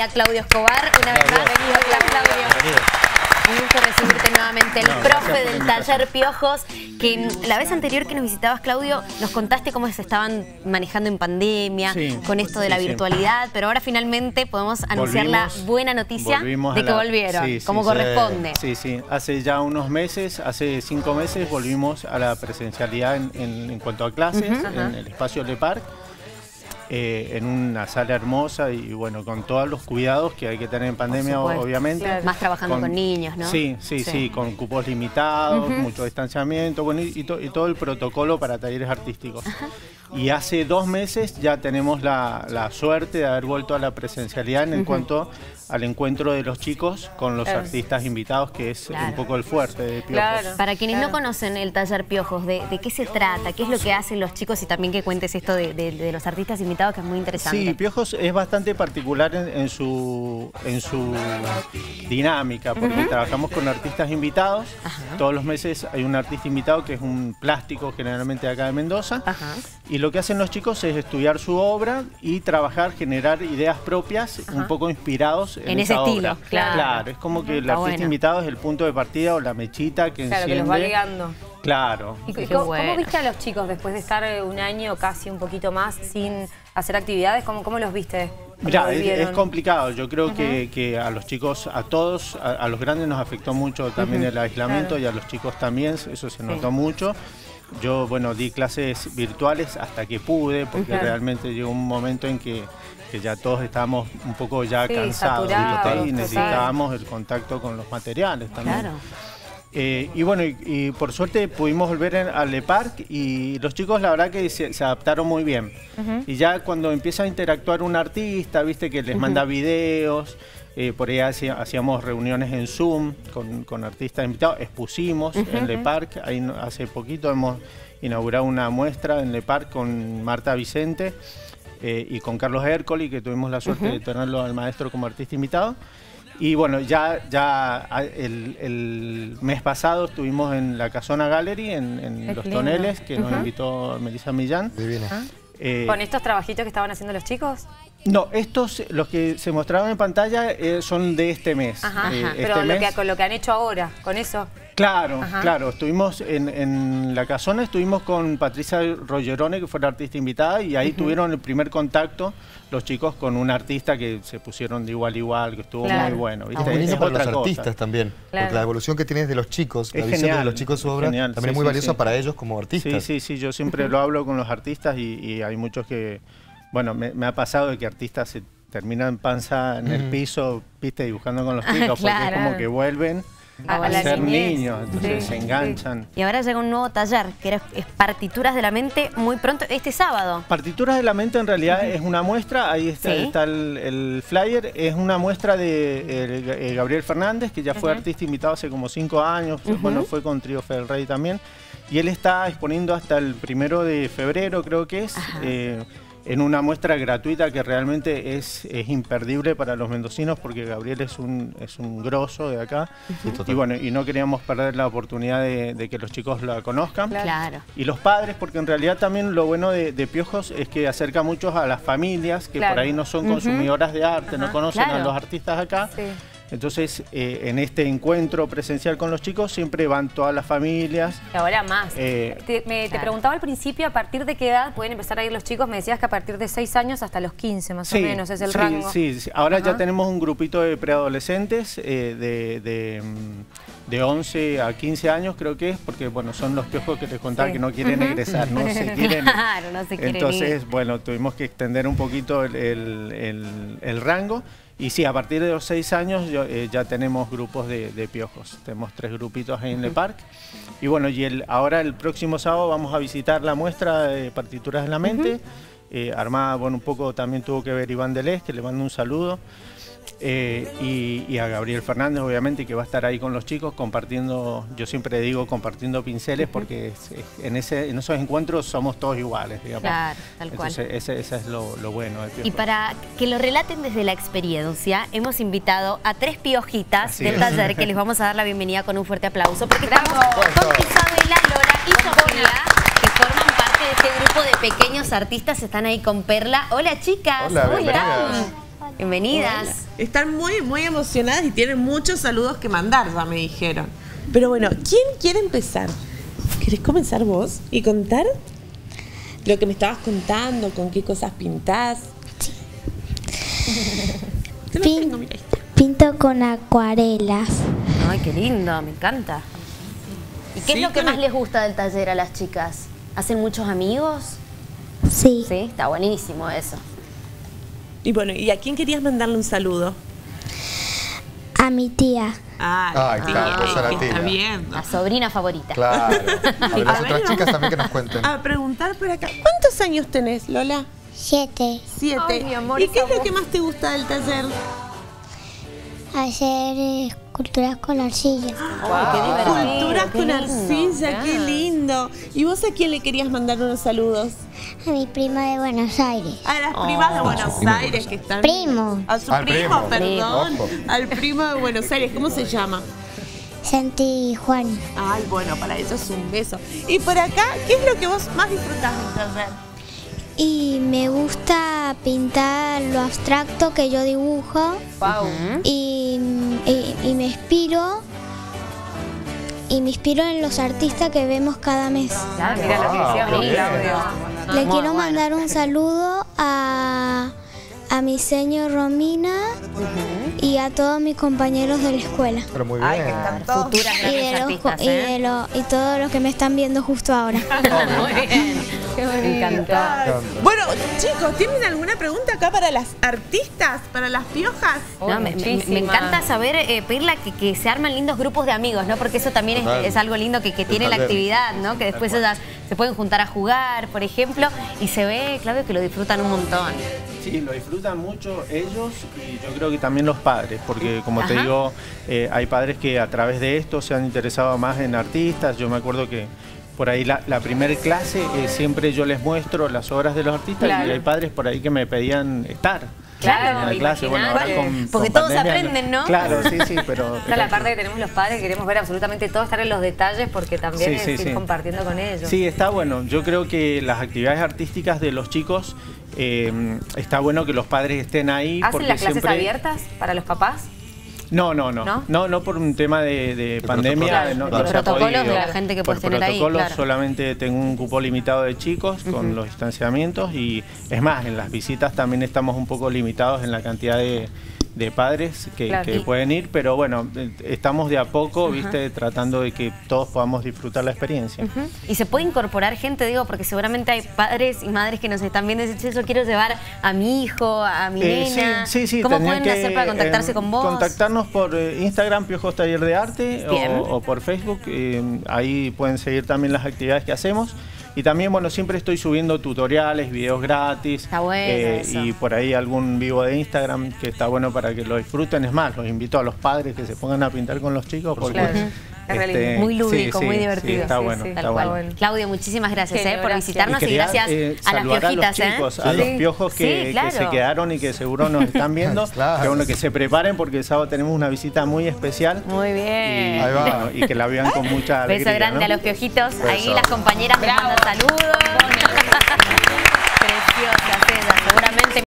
y a Claudio Escobar. Una vez más, venido Claudio. Un gusto recibirte nuevamente, el profe del taller Piojos, que la vez anterior que nos visitabas, Claudio, nos contaste cómo se estaban manejando en pandemia, con esto de la virtualidad, pero ahora finalmente podemos anunciar la buena noticia de que volvieron, como corresponde. Sí, sí, hace ya unos meses, hace cinco meses, volvimos a la presencialidad en, cuanto a clases, en el espacio Le Parc. Eh, en una sala hermosa y bueno, con todos los cuidados que hay que tener en pandemia, obviamente. Más trabajando con, niños, ¿no? Sí, sí, sí, con cupos limitados, mucho distanciamiento, bueno, y, todo el protocolo para talleres artísticos. Y hace dos meses ya tenemos la, suerte de haber vuelto a la presencialidad en cuanto al encuentro de los chicos con los artistas invitados, que es un poco el fuerte de Piojos. Para quienes no conocen el taller Piojos, de, qué se trata? ¿Qué es lo que hacen los chicos? Y también que cuentes esto de, los artistas invitados, que es muy interesante. Sí, Piojos es bastante particular en, su, en su dinámica, porque trabajamos con artistas invitados. Todos los meses hay un artista invitado que es un plástico, generalmente de acá de Mendoza. Y lo que hacen los chicos es estudiar su obra y trabajar, generar ideas propias, un poco inspirados en, ese estilo. Claro. claro. es como que el artista invitado es el punto de partida o la mechita que claro, que los va ligando. Claro. cómo, viste a los chicos después de estar un año casi un poquito más sin hacer actividades? ¿Cómo, cómo los viste? Mira, es, complicado. Yo creo que, a los chicos, a todos, a, los grandes nos afectó mucho también el aislamiento y a los chicos también, eso se notó mucho. Yo, bueno, di clases virtuales hasta que pude, porque realmente llegó un momento en que, ya todos estábamos un poco ya cansados y necesitábamos el contacto con los materiales también. Eh, y bueno, y, por suerte pudimos volver al Le Parc y los chicos la verdad que se, adaptaron muy bien. Y ya cuando empieza a interactuar un artista, viste que les manda videos, eh, por ahí hacíamos reuniones en Zoom con, artistas invitados, expusimos en Le Parc, ahí hace poquito hemos inaugurado una muestra en Le Parc con Marta Vicente eh, y con Carlos Hércoli, que tuvimos la suerte de tenerlo al maestro como artista invitado. Y bueno, ya, ya el, mes pasado estuvimos en la Casona Gallery, en, Los Toneles, que nos invitó Melissa Millán. Eh, ¿Con estos trabajitos que estaban haciendo los chicos? No, estos, los que se mostraron en pantalla, eh, son de este mes. Ajá, eh, pero este lo, Que, con lo que han hecho ahora, con eso. Claro, claro. Estuvimos en, la casona, estuvimos con Patricia Rogerone, que fue la artista invitada, y ahí tuvieron el primer contacto los chicos con un artista que se pusieron de igual a igual, que estuvo muy bueno. ¿viste? Ah, es para los artistas también, porque la evolución que tienes de los chicos, la visión de los chicos su obra, también es muy valiosa para ellos como artistas. Sí, sí, sí, yo siempre lo hablo con los artistas y, hay muchos que, bueno, me, ha pasado de que artistas se terminan panza en el piso, viste, dibujando con los chicos, porque es como que vuelven a, ser niños, entonces se enganchan. Y ahora llega un nuevo taller, que es Partituras de la Mente, muy pronto, este sábado. Partituras de la Mente en realidad es una muestra, ahí está, el, flyer, es una muestra de Gabriel Fernández, que ya fue artista invitado hace como cinco años, bueno, fue con Trío Rey también, y él está exponiendo hasta el primero de febrero, creo que es, en una muestra gratuita que realmente es, es, imperdible para los mendocinos porque Gabriel es un, es un grosso de acá y bueno, y no queríamos perder la oportunidad de, que los chicos la conozcan. Claro. Y los padres, porque en realidad también lo bueno de, Piojos es que acerca muchos a las familias que por ahí no son consumidoras de arte, no conocen a los artistas acá. Sí. Entonces, eh, en este encuentro presencial con los chicos siempre van todas las familias. Y ahora más. Eh, te, me, te, preguntaba al principio, ¿a partir de qué edad pueden empezar a ir los chicos? Me decías que a partir de 6 años hasta los 15 más o menos es el rango. Sí, sí. Ahora ya tenemos un grupito de preadolescentes eh, de, de, de, 11 a 15 años creo que es, porque bueno, son los piojos que te contaba que no quieren egresar, no se quieren. Claro, no se quieren Entonces, bueno, tuvimos que extender un poquito el, el, el rango. Y sí, a partir de los seis años eh, ya tenemos grupos de, piojos. Tenemos tres grupitos en el parque. Y bueno, y el, ahora el próximo sábado vamos a visitar la muestra de partituras de la mente. Eh, armada, bueno, un poco también tuvo que ver Iván Delés, que le mando un saludo. Eh, y, a Gabriel Fernández, obviamente, que va a estar ahí con los chicos compartiendo, yo siempre digo compartiendo pinceles, porque en, ese, en esos encuentros somos todos iguales, digamos. Claro, tal cual. Ese, ese es lo, bueno. y para que lo relaten desde la experiencia, hemos invitado a tres piojitas del taller que les vamos a dar la bienvenida con un fuerte aplauso, porque estamos con Isabela, Lola y Sofía, que forman parte de este grupo de pequeños artistas, están ahí con Perla. Hola chicas. Hola. Hola. Bienvenidas. Están muy, muy emocionadas y tienen muchos saludos que mandar, ya me dijeron. Pero bueno, ¿quién quiere empezar? ¿Querés comenzar vos y contar lo que me estabas contando? ¿Con qué cosas pintás? Pinto con acuarelas. Ay, qué lindo, me encanta. ¿Y qué es lo que más les gusta del taller a las chicas? ¿Hacen muchos amigos? Sí. Sí, está buenísimo eso. Y bueno, ¿y a quién querías mandarle un saludo? A mi tía. Ah, Ay, claro, pues a la tía. Está bien. La sobrina favorita. Claro. A ver, las otras chicas también que nos cuenten. A preguntar por acá. ¿Cuántos años tenés, Lola? Siete. Siete. Ay, mi amor, ¿Y qué es lo que más te gusta del taller? Hacer esculturas con arcilla. Ay, qué divertido. Culturas qué con lindo. arcilla, qué lindo. ¿Y vos a quién le querías mandar unos saludos? A mi prima de Buenos Aires. A las primas de Buenos Aires que están. Primo. A su Al primo, primo. perdón. Ojo. Al primo de Buenos Aires. ¿Cómo se llama? Santi y Juan. Ay, bueno, para eso es un beso. Y por acá, ¿qué es lo que vos más disfrutás del taller? Y me gusta pintar lo abstracto que yo dibujo. Wow. Y, y- y me inspiro. Y me inspiro en los artistas que vemos cada mes. Ah, mira lo que. Claudio. Le quiero mandar un saludo a, a mi señor Romina y a todos mis compañeros de la escuela. Pero muy Ay, bien. que están todos. Futuras Y, de los, artistas, y, ¿eh? de lo- y todos los que me están viendo justo ahora. Muy bien. Me encantó. Bueno, chicos, ¿tienen alguna pregunta acá para las artistas, para las piojas? No, me, me- me muchísimas. encanta saber, eh, Perla, que, que se arman lindos grupos de amigos, ¿no? Porque eso también es, algo lindo que, que tiene la actividad, ¿no? Que después ellas se pueden juntar a jugar, por ejemplo, y se ve, Claudio, que lo disfrutan un montón. Sí, lo disfrutan mucho ellos y yo creo que también los padres, porque como te digo, eh, hay padres que a través de esto se han interesado más en artistas. Yo me acuerdo que por ahí la, la primera clase eh, siempre yo les muestro las obras de los artistas Claro. y hay padres por ahí que me pedían estar. Claro, en la clase. Bueno, ahora imagínate. con- Porque con todos pandemia, aprenden, ¿no? Claro, sí, sí, pero... Esta es la parte que tenemos los padres, que queremos ver absolutamente todo, estar en los detalles, porque también Sí, es sí, ir sí. compartiendo con ellos. Sí, está bueno. Yo creo que las actividades artísticas de los chicos eh, está bueno que los padres estén ahí. ¿Hacen porque las clases siempre... abiertas para los papás? No, no, no, ¿No? no. No, por un tema de, de pandemia. no, Claro. no se ha Protocolos de la gente que Por puedes tener ahí, protocolos claro. solamente tengo un cupo limitado de chicos con los distanciamientos y es más, en las visitas también estamos un poco limitados en la cantidad de, de padres que, Claro. que pueden ir, pero bueno, eh, estamos de a poco, viste, tratando de que todos podamos disfrutar la experiencia. Y se puede incorporar gente, digo, porque seguramente hay padres y madres que nos están viendo y dicen, "Che, yo quiero llevar a mi hijo, a mi Eh, nena. sí, sí, sí. ¿Cómo pueden que, hacer para contactarse eh, con vos? Contactarnos por eh, Instagram, Piojos Taller de Arte, o, o por Facebook. ahí pueden seguir también las actividades que hacemos. Y también, bueno, siempre estoy subiendo tutoriales, videos gratis. Está bueno eh, eso. y por ahí algún vivo de Instagram que está bueno para que lo disfruten. Es más, los invito a los padres que se pongan a pintar con los chicos. Porque. Es re lindo. Muy lúdico, sí, muy sí, divertido. sí, está Sí, bueno, sí, está bueno. Claudio, muchísimas gracias, eh, por visitarnos y, quería, gracias eh, a las saludar piojitas. a los chicos, ¿eh? a los piojos que, Sí, claro. que se quedaron y que seguro nos están viendo. Claro. Que bueno, que se preparen porque el sábado tenemos una visita muy especial. Muy Y, bien. Ahí va. bueno, y que la vean con mucha alegría. Beso grande ¿no? a los piojitos. Ahí Beso. las compañeras me mandan saludos.